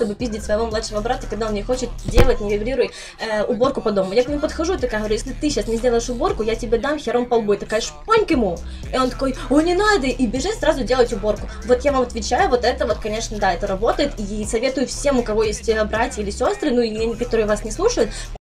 чтобы пиздить своего младшего брата, когда он не хочет делать, не вибрируй, э, уборку по дому. Я к нему подхожу и такая говорю, если ты сейчас не сделаешь уборку, я тебе дам хером по лбу. И такая шпоньк ему. И он такой, о, не надо, и бежит сразу делать уборку. Вот я вам отвечаю, вот это вот, конечно, да, это работает. И советую всем, у кого есть э, братья или сестры, ну или которые вас не слушают,